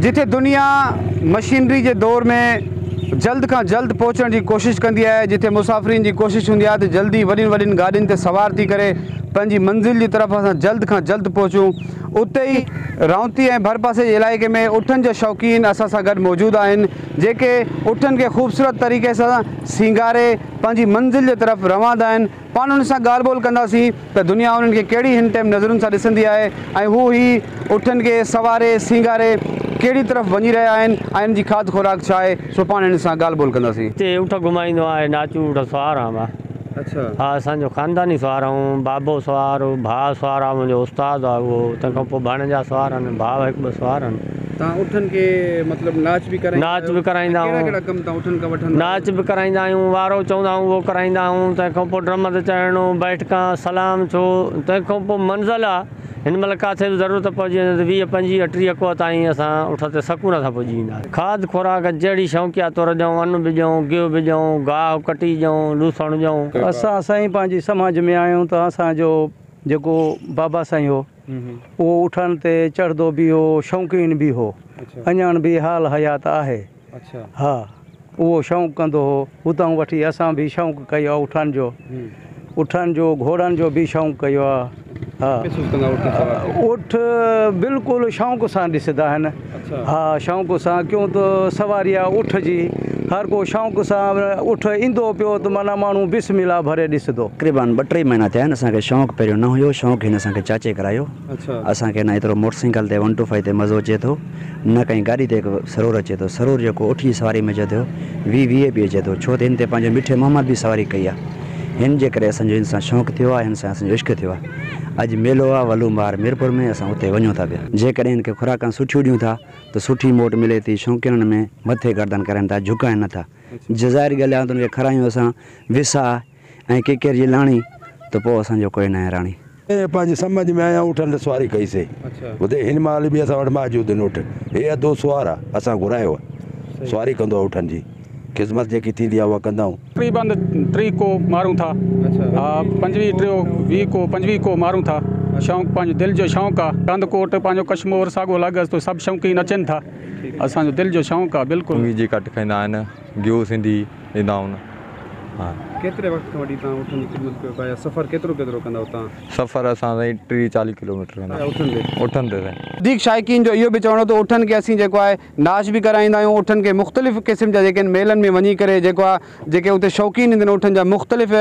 जिथे दुनिया मशीनरी के दौर में जल्द का जल्द पहुचण की कोशिश कंदी है जिथे मुसाफ़िरीनि की कोशिश होंगी है त जल्दी वॾियुनि वॾियुनि गाॾियुनि से सवार थी करे मंज़िल की तरफ़ अस जल्द का जल्द पहुचूं उते ही रौती ऐं भर पासे जे इलाइक़े में उठनि जा शौक़ीन असां सां गॾु मौजूदु आहिनि जेके उठनि खे ख़ूबसूरत तरीक़े सां सिंगारे पंहिंजी मंज़िल जे तरफ़ रहंदा आहिनि पाण उन सां ॻाल्हि ॿोल कंदासीं त दुनिया उन्हनि खे कहिड़ी हिन टाइम नज़रुनि सां ॾिसंदी आहे ऐं उहे ई उठनि खे सवारे सिंगारे कहिड़ी तरफ़ वञी रहिया आहिनि ऐं हिनजी खाद खुराक छा आहे सो पाण हिन सां ॻाल्हि ॿोल कंदासीं अच्छा हा असांजो ख़ानदानी सुवार ऐं बाबो स्वारु भाउ सुवार आहे मुंहिंजो उस्तादु आहे उहो तंहिंखां पोइ भाणनि जा आहिनि भाउ हिकु ॿ आहिनि नाच बि कराईंदा आहियूं वारो चवंदा आहियूं उहो कराईंदा आहियूं तंहिंखां पोइ ड्रम ते चढ़णो बैटकां सलाम छो तंहिंखां पोइ मंज़िल आहे हिन महिल किथे बि ज़रूरत पइजी वेंदी त वीह पंजवीह टीह अकोह ताईं असां उठ ते सकून सां पुॼी वेंदासीं खाद खुराक जहिड़ी शौक़िया तौरु ॾियूं अन्न बि ॾियूं गिहु बि ॼूं गाहु कटी ॾियूं लूसण ॾियूं असां साईं पंहिंजे समाज में आहियूं त असांजो जेको बाबा साईं हो उहो उथण ते चढ़ंदो बि हो शौक़ीन बि हो अञण बि हाल हयात आहे हा उहो शौक़ु कंदो हो हुतां वठी असां बि शौक़ु कयो आहे जो उथण जो घोड़नि जो बि शौक़ु कयो आहे ऊठ बिल्कुलु शौक़ सां ॾिसंदा आहिनि शौक़ सां क्यों त तो सवारी आहे ऊठ जी हर को शौक़ सां ऊठ ईंदो पियो त तो माना माण्हू बिस्मिला भरे ॾिसंदो तक़रीबन ॿ महीना थिया आहिनि असांखे शौक़ु न हुयो शौक़ु हिन चाचे करायो अच्छा। असांखे न एतिरो मोटरसाइकल ते वन ते मज़ो अचे तो न कहीं गाड़ी ते सरोर अचे तो सरोर जेको उठी सवारी में अचे थो तो, वी वीह बि अचे तो छो त हिन ते मिठे मोहम्मद भी सवारी कई हिन जे करे असांजो हिन सां थियो आहे हिन सां असांजो इश्क थियो आहे अॼु मेलो आहे वलूमार मीरपुर में असां हुते वञूं था पिया जेकॾहिं हिनखे खुराकनि सुठियूं ॾियूं था त सुठी मोट मिले थी शौक़ीन में मथे गर्दन करनि था झुकाइनि नथा जज़ाइरी ॻाल्हायूं त उनखे खारायूं असां विसा ऐं के जी लाणी त पोइ असांजो कोई न आहे राणी सम्झ में सवारी कंदो आहे उठनि जी ख़िस्मत जेकी थींदी आहे उहा कंदा तकरीबन टी को मारूं था अच्छा पंजवी टियों वी को पंजवीह को मारूं था अच्छा। शौक़ु दिल दिलि जो शौक़ु आहे कंदकोट पंहिंजो कश्मोर सागो लॻसि तो सब शौक़ीन अचन था असांजो दिलि जो शौक़ु आहे बिल्कुलु जेका खाईंदा आहिनि गिहु सिंधी ॾींदा वक़्त वधीक शाइक़ीन जो इहो बि चवणो त उठनि खे असीं जेको आहे नाश बि कराईंदा आहियूं उठनि खे मुख़्तलिफ़ क़िस्म जा जेके आहिनि मेलनि में वञी करे जेको आहे जेके शौक़ीन ईंदा आहिनि उठनि जा मुख़्तलिफ़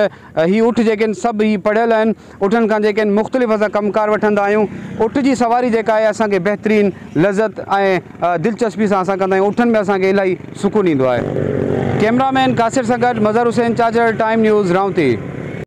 उठ जेके आहिनि सभु ही पढ़ियल आहिनि उठनि खां जेके आहिनि मुख़्तलिफ़ असां वठंदा आहियूं उठ जी सवारी जेका आहे असांखे बहितरीनु लज़त ऐं दिलचस्पी सां असां कंदा आहियूं उठनि में असांखे इलाही सुकून ईंदो आहे cameraman Kasir Sangat Mazhar Hussain Chachar Time News राउती